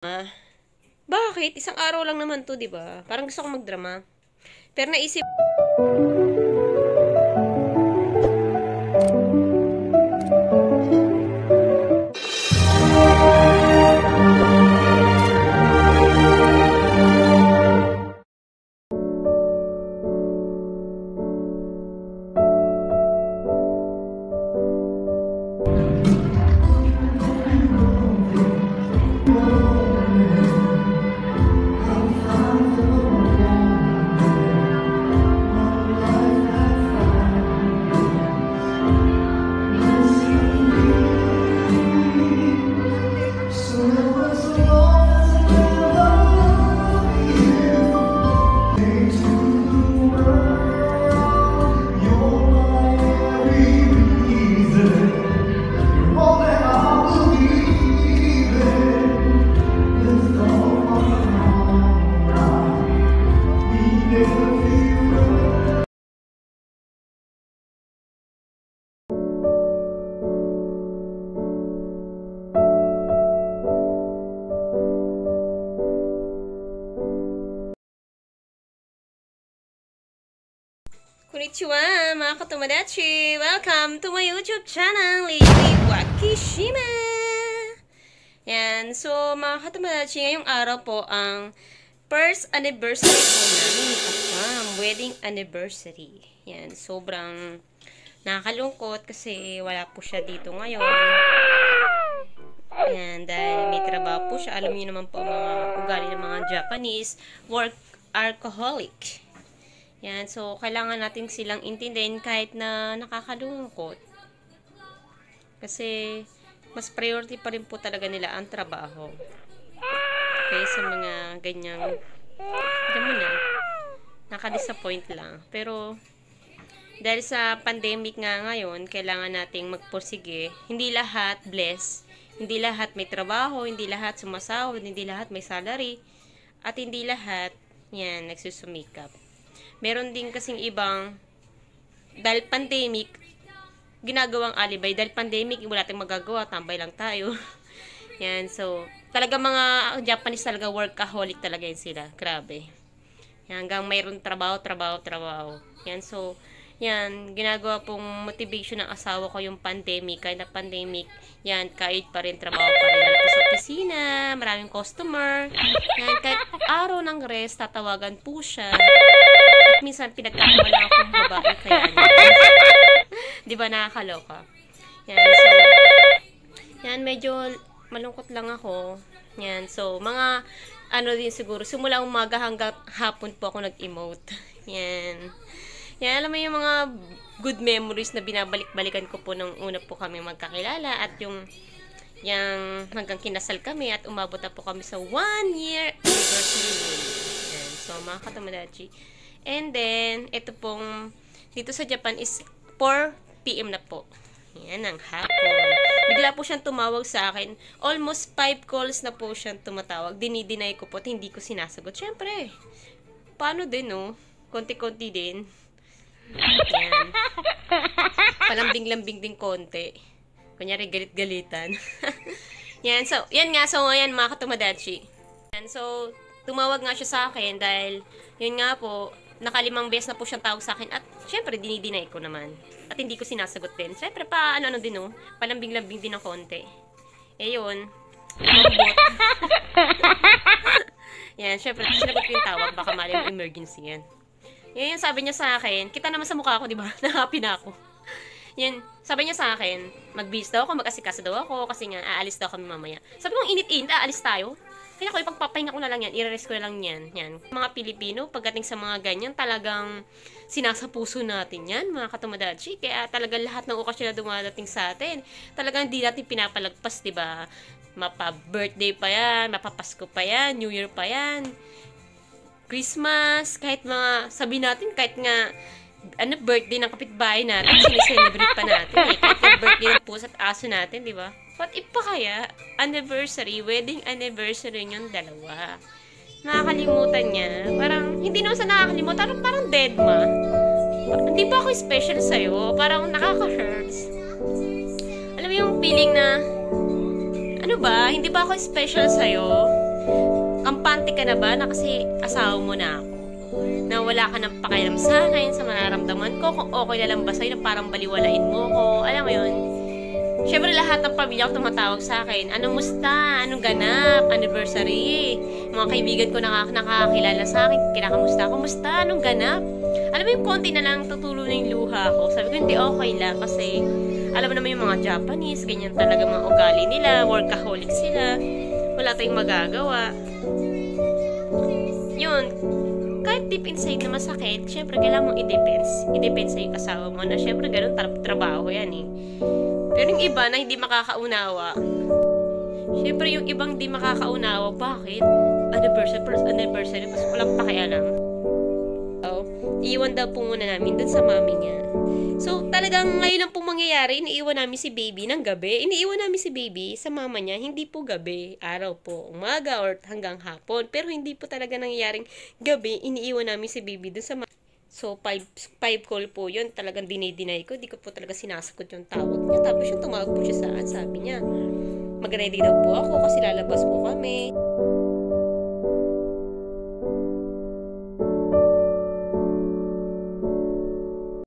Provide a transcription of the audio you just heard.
Ah, bakit? Isang araw lang naman to, di ba? Parang gusto kong magdrama. Pero naisip... Konnichiwa, mga katomodachi! Welcome to my YouTube channel, Lily Wakishima! Yan, so mga katomodachi, ngayong araw po ang first anniversary po namin ni wedding anniversary. Yan, sobrang nakakalungkot kasi wala po siya dito ngayon. Yan, dahil may trabaho po siya. Alam niyo naman po mga ugali ng mga Japanese work alcoholic. Yan, so kailangan natin silang intindihin kahit na nakakalungkot. Kasi mas priority pa rin po talaga nila ang trabaho. Okay, sa mga ganyang alam mo na, nakadisappoint lang. Pero dahil sa pandemic nga ngayon, kailangan nating magpursige. Hindi lahat bless, hindi lahat may trabaho, hindi lahat sumasahod, hindi lahat may salary, at hindi lahat yan, nagsusumikap. Meron din kasing ibang, dahil pandemic, ginagawang alibay. Dahil pandemic, wala tayong magagawa, tambay lang tayo. yan, so, talaga mga Japanese talaga workaholic talaga yun sila. Grabe. Yan, hanggang mayroon trabaho, trabaho, trabaho. Yan, so, yan, ginagawa pong motivation ng asawa ko yung pandemic. Kahit na pandemic, yan, kahit pa rin trabaho pa rin po sa opisina, maraming customer. Yan, kahit araw ng rest, tatawagan po siya. Minsan, pinagkakamala akong babae, kaya Di ba nakakaloka? Yan, so, yan, medyo malungkot lang ako. Yan, so, mga, ano din siguro, simula umaga hanggang hapon po ako nag-emote. Yan. Yan, alam mo yung mga good memories na binabalik-balikan ko po nung una po kami magkakilala at yung yung hanggang kinasal kami at umabot na po kami sa one year anniversary. Yan. So, mga katamadachi. And then, ito pong dito sa Japan is 4 p.m. na po. Yan ang hapon. Bigla po siyang tumawag sa akin. Almost 5 calls na po siyang tumatawag. Dinideny ko po at hindi ko sinasagot. Siyempre, paano din, no? Konti-konti din. Yan. Palambing-lambing din konti. Kunyari, galit-galitan. yan, so, yan nga. So, ayan, mga katumadachi. Yan, so, tumawag nga siya sa akin dahil, yun nga po, nakalimang beses na po siyang tawag sa akin at syempre dinideny ko naman. At hindi ko sinasagot din. Syempre pa ano ano din oh, palambing-lambing din ng konti. Eh yun, yan, syempre sinagot ko yung tawag, baka mali yung emergency yan. Yan yung sabi niya sa akin, kita naman sa mukha ko, di ba? Na-happy na ako. Yan, sabi niya sa akin, mag-bis daw ako, mag-asikaso daw ako, kasi nga, aalis daw kami mamaya. Sabi ko, init-init, aalis tayo. Kaya ko, ipagpapahinga ko na lang yan, i-rest ko na lang yan. yan. Mga Pilipino, pagdating sa mga ganyan, talagang sinasapuso natin yan, mga katumadachi. Kaya talaga lahat ng okasyon na dumadating sa atin, talagang hindi natin pinapalagpas, di ba? Mapa-birthday pa yan, mapapasko pa yan, New Year pa yan. Christmas, kahit mga, sabi natin, kahit nga, ano, birthday ng kapitbahay natin, sineselebrate pa natin eh. Kahit yung birthday ng pusa at aso natin, di ba? What if pa kaya, anniversary, wedding anniversary yung dalawa? Nakakalimutan niya. Parang, hindi naman sa nakakalimutan, parang, parang dead ma. Hindi pa ako special sa'yo. Parang nakaka-hurts. Alam mo yung feeling na, ano ba, hindi ba ako special sa'yo? kampante ka na ba na kasi asawa mo na ako? Na wala ka ng pakialam sa akin, sa mararamdaman ko, kung okay na lang ba sa'yo na parang baliwalain mo ko. Alam mo yun? Siyempre lahat ng pamilya ko tumatawag sa akin. Ano musta? Anong ganap? Anniversary? Mga kaibigan ko nakak nakakakilala sa akin. Kinakamusta ako. Musta? Anong ganap? Alam mo yung konti na lang tutulo na yung luha ko. Sabi ko hindi okay lang kasi alam mo naman yung mga Japanese, ganyan talaga mga ugali nila, workaholic sila. Wala tayong magagawa. Yun, kahit deep inside na masakit, syempre kailangan mong i-defense. I-defense sa yung asawa mo na syempre ganun tra- trabaho yan eh. Pero yung iba na hindi makakaunawa, syempre yung ibang hindi makakaunawa, bakit? Anniversary, first anniversary, tapos walang pakialam. Oh, iwan daw po muna namin dun sa mami niya. So, talagang ngayon lang pong mangyayari, iniiwan namin si baby ng gabi. Iniiwan namin si baby sa mama niya, hindi po gabi, araw po, umaga or hanggang hapon. Pero hindi po talaga nangyayaring gabi, iniiwan namin si baby dun sa mama. So, five, five call po yun. Talagang dinay-deny ko. Di ko po talaga sinasagot yung tawag niya. Tapos yung tumawag po siya sa sabi niya, mag-ready daw po ako kasi lalabas po kami.